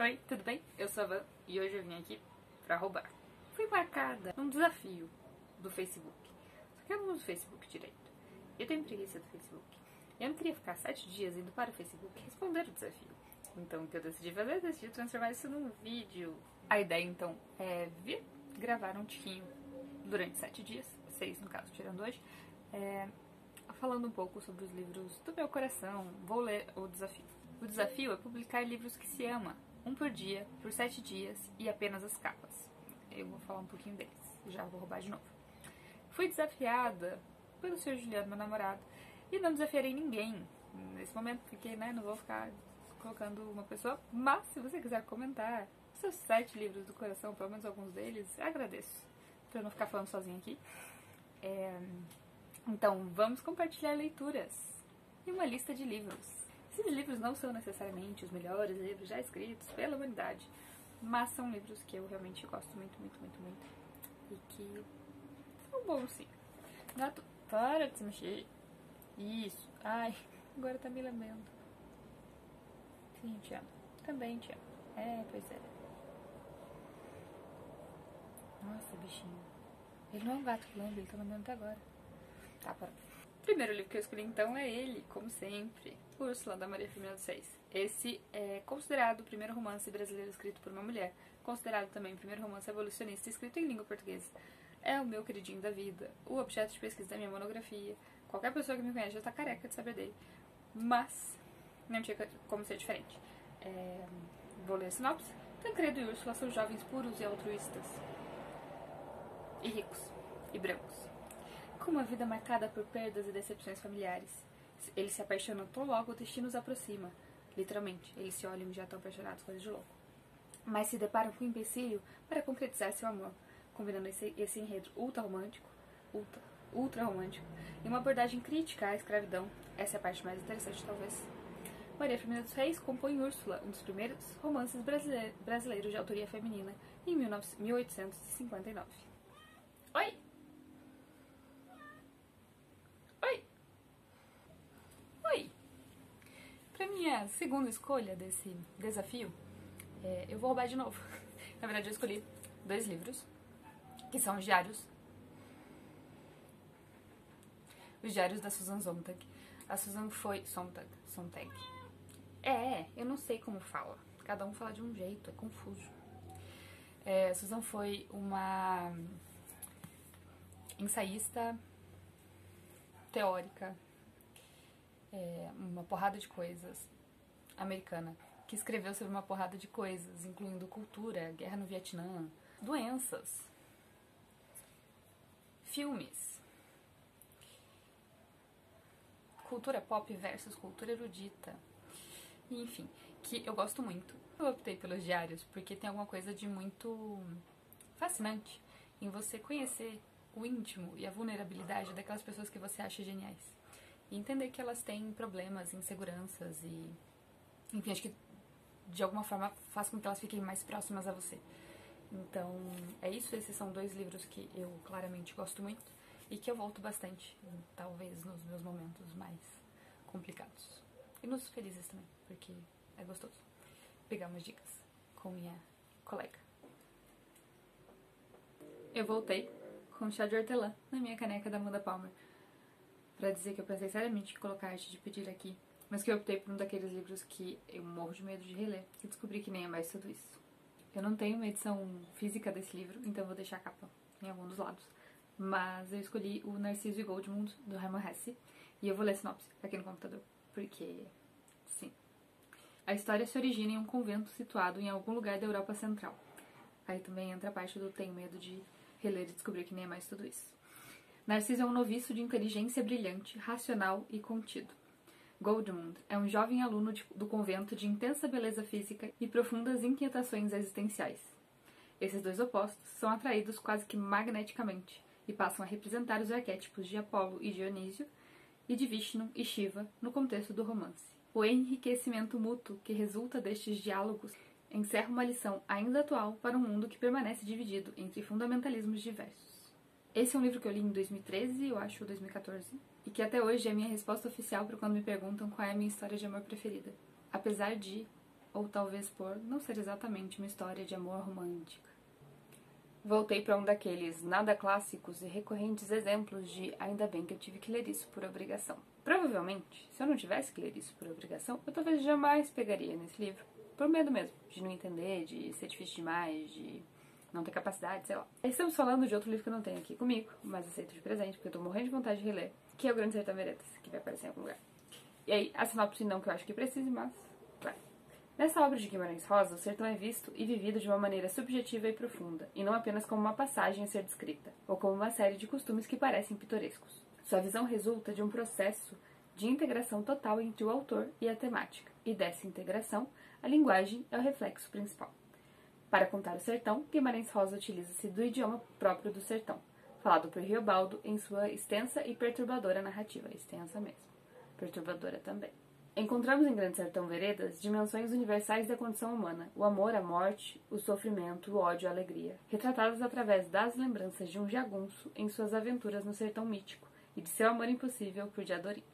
Oi, tudo bem? Eu sou a Van e hoje eu vim aqui pra roubar. Fui marcada num desafio do Facebook. Só que eu não uso o Facebook direito. Eu tenho preguiça do Facebook. Eu não queria ficar sete dias indo para o Facebook responder o desafio. Então o que eu decidi fazer? Eu decidi transformar isso num vídeo. A ideia então é vir gravar um tiquinho durante sete dias, seis no caso, tirando hoje, é, falando um pouco sobre os livros do meu coração. Vou ler o desafio. O desafio é publicar livros que se ama, um por dia, por sete dias e apenas as capas. Eu vou falar um pouquinho deles, já vou roubar de novo. Fui desafiada pelo senhor Juliano, meu namorado, e não desafiarei ninguém. Nesse momento, porque né, não vou ficar colocando uma pessoa, mas se você quiser comentar seus sete livros do coração, pelo menos alguns deles, agradeço. Eu não ficar falando sozinha aqui. É... Então, vamos compartilhar leituras e uma lista de livros. Esses livros não são necessariamente os melhores livros já escritos pela humanidade, mas são livros que eu realmente gosto muito, muito, muito, muito. E que são bons, sim. Gato, para de se mexer. Isso. Ai, agora tá me lambendo. Sim, te amo. Também te amo. É, pois é. Nossa, bichinho. Ele não é um gato que lambe, ele tá lambendo até agora. Tá, para. O primeiro livro que eu escolhi então é ele, como sempre, Úrsula, da Maria Firmina dos Seis. Esse é considerado o primeiro romance brasileiro escrito por uma mulher, considerado também o primeiro romance evolucionista escrito em língua portuguesa. É o meu queridinho da vida, o objeto de pesquisa da minha monografia. Qualquer pessoa que me conhece já tá careca de saber dele. Mas não tinha como ser diferente. É... Vou ler a sinopse. Tancredo e Úrsula são jovens puros e altruístas. E ricos. E brancos. Com uma vida marcada por perdas e decepções familiares. Eles se apaixonam tão logo o destino os aproxima. Literalmente, eles se olham e já estão apaixonados, coisa de louco. Mas se deparam com um empecilho para concretizar seu amor, combinando esse, esse enredo ultra romântico, ultra, ultra romântico, e uma abordagem crítica à escravidão. Essa é a parte mais interessante, talvez. Maria Firmina dos Reis compõe Úrsula, um dos primeiros romances brasileiros de autoria feminina, em 1859. Oi! Oi! Oi! Pra minha segunda escolha desse desafio, é, eu vou roubar de novo. Na verdade, eu escolhi dois livros, que são os diários. Os diários da Susan Sontag. A Susan foi Sontag. Sontag. É, eu não sei como fala. Cada um fala de um jeito, é confuso. É, Susan foi uma ensaísta teórica, é, uma porrada de coisas americana, que escreveu sobre uma porrada de coisas, incluindo cultura, guerra no Vietnã, doenças, filmes, cultura pop versus cultura erudita, enfim, que eu gosto muito. Eu optei pelos diários porque tem alguma coisa de muito fascinante em você conhecer o íntimo e a vulnerabilidade daquelas pessoas que você acha geniais. E entender que elas têm problemas, inseguranças e. Enfim, acho que de alguma forma faz com que elas fiquem mais próximas a você. Então, é isso. Esses são dois livros que eu claramente gosto muito e que eu volto bastante, talvez nos meus momentos mais complicados. E nos felizes também, porque é gostoso pegar umas dicas com minha colega. Eu voltei com chá de hortelã na minha caneca da Amanda Palmer para dizer que eu pensei seriamente em colocar a arte de pedir aqui, mas que eu optei por um daqueles livros que eu morro de medo de reler e descobri que nem é mais tudo isso. Eu não tenho uma edição física desse livro, então vou deixar a capa em algum dos lados. Mas eu escolhi o Narciso e Goldmund, do Hermann Hesse, e eu vou ler a sinopse aqui no computador, porque, sim. A história se origina em um convento situado em algum lugar da Europa Central. Aí também entra a parte do tenho medo de reler e descobrir que nem é mais tudo isso. Narciso é um noviço de inteligência brilhante, racional e contido. Goldmund é um jovem aluno de, do convento de intensa beleza física e profundas inquietações existenciais. Esses dois opostos são atraídos quase que magneticamente e passam a representar os arquétipos de Apolo e Dionísio e de Vishnu e Shiva no contexto do romance. O enriquecimento mútuo que resulta destes diálogos encerra uma lição ainda atual para um mundo que permanece dividido entre fundamentalismos diversos. Esse é um livro que eu li em 2013, eu acho, ou 2014, e que até hoje é a minha resposta oficial para quando me perguntam qual é a minha história de amor preferida. Apesar de ou talvez por não ser exatamente uma história de amor romântica. Voltei para um daqueles nada clássicos e recorrentes exemplos de ainda bem que eu tive que ler isso por obrigação. Provavelmente, se eu não tivesse que ler isso por obrigação, eu talvez jamais pegaria nesse livro. Por medo mesmo, de não entender, de ser difícil demais, de não ter capacidade, sei lá. Estamos falando de outro livro que eu não tenho aqui comigo, mas aceito de presente, porque eu tô morrendo de vontade de reler, que é O Grande Sertão Veredas, que vai aparecer em algum lugar. E aí, a sinopse não que eu acho que precise, mas vai. Nessa obra de Guimarães Rosa, o sertão é visto e vivido de uma maneira subjetiva e profunda, e não apenas como uma passagem a ser descrita, ou como uma série de costumes que parecem pitorescos. Sua visão resulta de um processo de integração total entre o autor e a temática, e dessa integração, a linguagem é o reflexo principal. Para contar o sertão, Guimarães Rosa utiliza-se do idioma próprio do sertão, falado por Riobaldo em sua extensa e perturbadora narrativa, extensa mesmo, perturbadora também. Encontramos em Grande Sertão Veredas dimensões universais da condição humana, o amor, a morte, o sofrimento, o ódio, a alegria, retratadas através das lembranças de um jagunço em suas aventuras no sertão mítico e de seu amor impossível por Diadorim.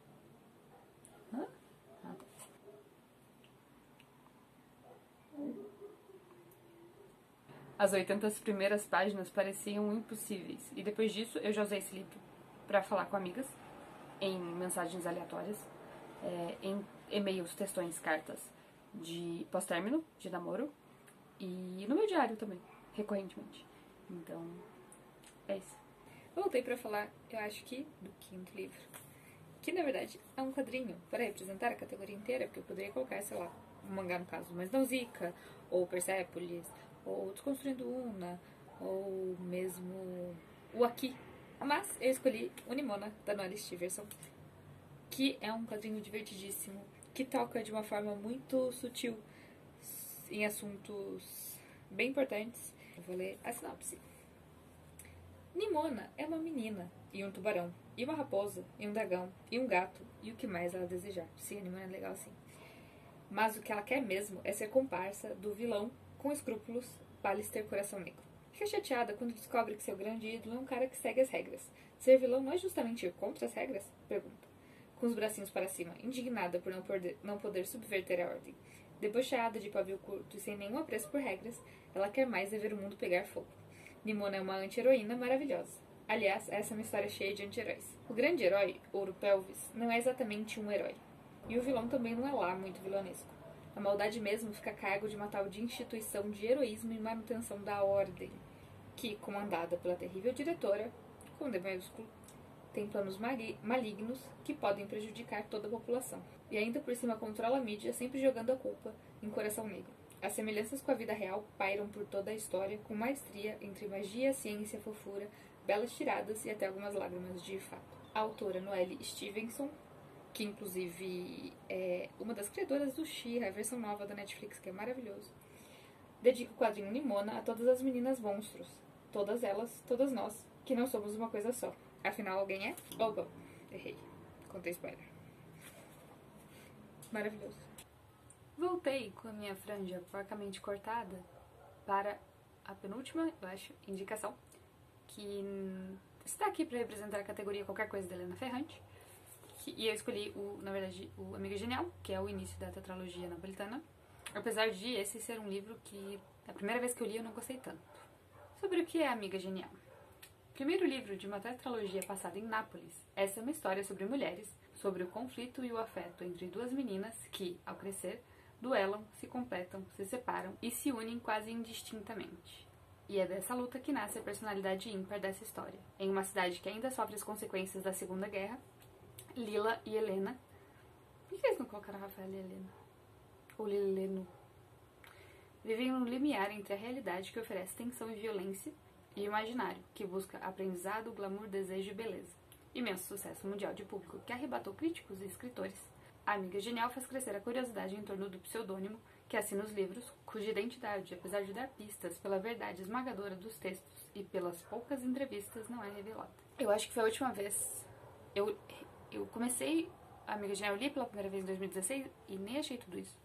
As 80 primeiras páginas pareciam impossíveis, e depois disso eu já usei esse livro para falar com amigas, em mensagens aleatórias, é, em e-mails, textões, cartas de pós-término, de namoro, e no meu diário também, recorrentemente. Então, é isso. Voltei para falar, eu acho que, do quinto livro. Que na verdade é um quadrinho para representar a categoria inteira, porque eu poderia colocar, sei lá, um mangá no caso, mas não Zika, ou Persepolis, ou Desconstruindo Una, ou mesmo o Aqui. Mas eu escolhi o Nimona, da Nora Stevenson, que é um quadrinho divertidíssimo, que toca de uma forma muito sutil em assuntos bem importantes. Eu vou ler a sinopse. Nimona é uma menina, e um tubarão, e uma raposa, e um dragão, e um gato, e o que mais ela desejar. Sim, a Nimona é legal assim. Mas o que ela quer mesmo é ser comparsa do vilão com escrúpulos Pallister Coração Negro. Fica chateada quando descobre que seu grande ídolo é um cara que segue as regras. Ser vilão não é justamente ir contra as regras? Pergunta com os bracinhos para cima, indignada por não poder, não poder subverter a ordem. Debochada de pavio curto e sem nenhum apreço por regras, ela quer mais é ver o mundo pegar fogo. Nimona é uma anti-heroína maravilhosa. Aliás, essa é uma história cheia de anti-heróis. O grande herói, Ouro Pelvis, não é exatamente um herói. E o vilão também não é lá muito vilanesco. A maldade mesmo fica a cargo de uma tal de instituição de heroísmo e manutenção da ordem, que, comandada pela terrível diretora, com D maiúsculo, tem planos malignos que podem prejudicar toda a população. E ainda por cima controla a mídia, sempre jogando a culpa em Coração Negro. As semelhanças com a vida real pairam por toda a história, com maestria entre magia, ciência, fofura, belas tiradas e até algumas lágrimas de fato. A autora Noelle Stevenson, que inclusive é uma das criadoras do She, a versão nova da Netflix, que é maravilhoso, dedica o quadrinho Nimona a todas as meninas monstros, todas elas, todas nós, que não somos uma coisa só. Afinal, alguém é? Opa, errei. Contei spoiler. Maravilhoso. Voltei com a minha franja porcamente cortada para a penúltima, eu acho, indicação, que está aqui para representar a categoria qualquer coisa da Helena Ferrante. E eu escolhi, o, na verdade, o Amiga Genial, que é o início da tetralogia napolitana. Apesar de esse ser um livro que, a primeira vez que eu li, eu não gostei tanto. Sobre o que é Amiga Genial? Primeiro livro de uma tetralogia passada em Nápoles, essa é uma história sobre mulheres, sobre o conflito e o afeto entre duas meninas que, ao crescer, duelam, se completam, se separam e se unem quase indistintamente. E é dessa luta que nasce a personalidade ímpar dessa história. Em uma cidade que ainda sofre as consequências da Segunda Guerra, Lila e Helena. Por que eles não colocaram Rafael e Helena? Ou Lileno? Vivem no limiar entre a realidade que oferece tensão e violência e imaginário, que busca aprendizado, glamour, desejo e beleza. Imenso sucesso mundial de público que arrebatou críticos e escritores. A Amiga Genial faz crescer a curiosidade em torno do pseudônimo que assina os livros, cuja identidade, apesar de dar pistas pela verdade esmagadora dos textos e pelas poucas entrevistas, não é revelada. Eu acho que foi a última vez. Eu, eu comecei a Amiga Genial, eu li pela primeira vez em 2016 e nem achei tudo isso.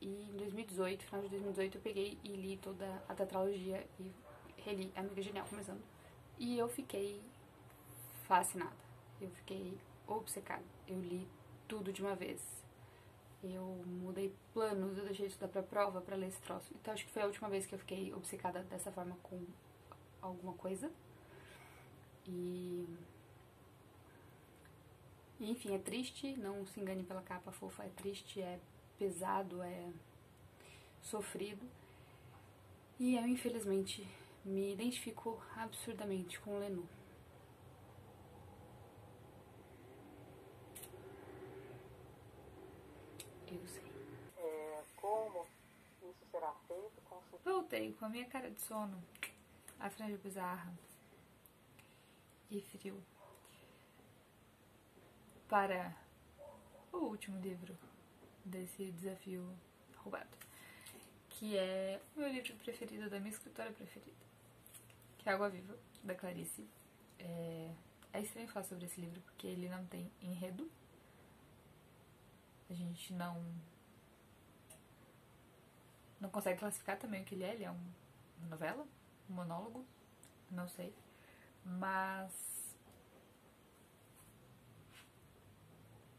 E em 2018, final de 2018, eu peguei e li toda a tetralogia e reli Amiga Genial começando. E eu fiquei fascinada. Eu fiquei obcecada. Eu li tudo de uma vez. eu mudei planos, eu deixei de estudar pra prova pra ler esse troço. Então acho que foi a última vez que eu fiquei obcecada dessa forma com alguma coisa. E. enfim, é triste, não se engane pela capa fofa, é triste, é pesado, é sofrido. E eu, infelizmente, me identifico absurdamente com o Lenu. Eu sei. É, como isso será feito? Com Voltei com a minha cara de sono, a franja bizarra e frio para o último livro desse desafio roubado, que é o meu livro preferido da minha escritora preferida, que é Água Viva, da Clarice. É, é estranho falar sobre esse livro porque ele não tem enredo, a gente não não consegue classificar também o que ele é, ele é um, uma novela, um monólogo, não sei, mas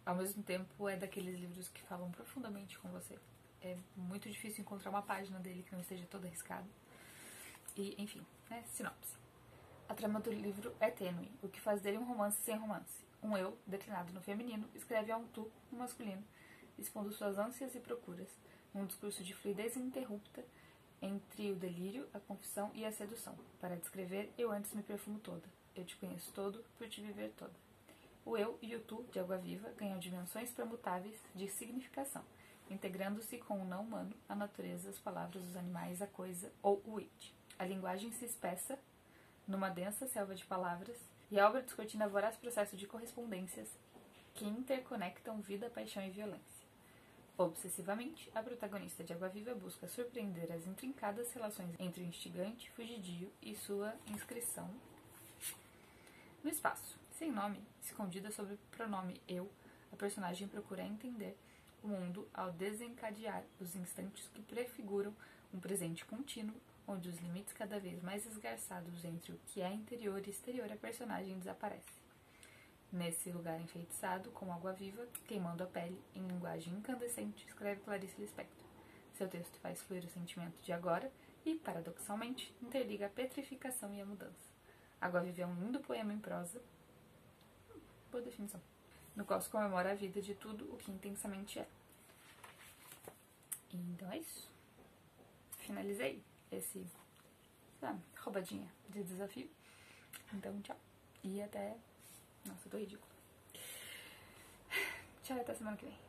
ao mesmo tempo é daqueles livros que falam profundamente com você. É muito difícil encontrar uma página dele que não esteja toda arriscada. E, enfim, né, sinopse. A trama do livro é tênue, o que faz dele um romance sem romance. Um eu, declinado no feminino, escreve a um tu, no masculino, expondo suas ânsias e procuras, num discurso de fluidez ininterrupta entre o delírio, a confissão e a sedução. Para descrever, eu antes me perfumo toda. Eu te conheço todo, por te viver toda. O eu e o tu, de água viva, ganham dimensões permutáveis de significação, integrando-se com o não humano, a natureza, as palavras, os animais, a coisa ou o it. A linguagem se espessa numa densa selva de palavras e a obra descortina voraz processo de correspondências que interconectam vida, paixão e violência. Obsessivamente, a protagonista de Água Viva busca surpreender as intrincadas relações entre o instigante, fugidio e sua inscrição no espaço. Sem nome, escondida sob o pronome eu, a personagem procura entender o mundo ao desencadear os instantes que prefiguram um presente contínuo, onde os limites cada vez mais esgarçados entre o que é interior e exterior a personagem desaparecem. Nesse lugar enfeitiçado, com água viva, queimando a pele, em linguagem incandescente, escreve Clarice Lispector. Seu texto faz fluir o sentimento de agora e, paradoxalmente, interliga a petrificação e a mudança. Água Viva é um lindo poema em prosa, boa definição, no qual se comemora a vida de tudo o que intensamente é. Então é isso. Finalizei esse, roubadinha de desafio. Então, tchau. E até nossa, eu tô ridícula. Tchau, até semana que vem.